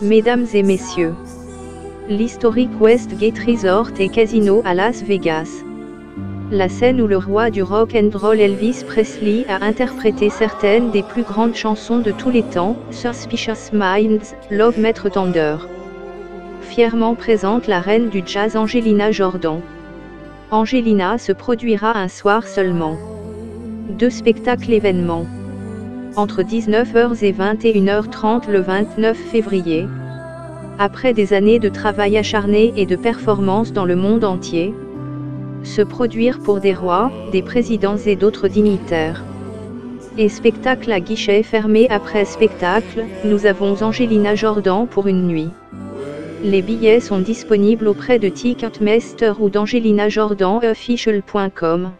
Mesdames et messieurs, l'historique Westgate Resort et Casino à Las Vegas. La scène où le roi du rock and roll Elvis Presley a interprété certaines des plus grandes chansons de tous les temps, Suspicious Minds, Love Maître Tender. Fièrement présente la reine du jazz Angelina Jordan. Angelina se produira un soir seulement. Deux spectacles événements. Entre 19h et 21h30 le 29 février. Après des années de travail acharné et de performances dans le monde entier, se produire pour des rois, des présidents et d'autres dignitaires. Et spectacle à guichet fermé après spectacle, nous avons Angelina Jordan pour une nuit. Les billets sont disponibles auprès de Ticketmaster ou d'Angelina Jordan official.com.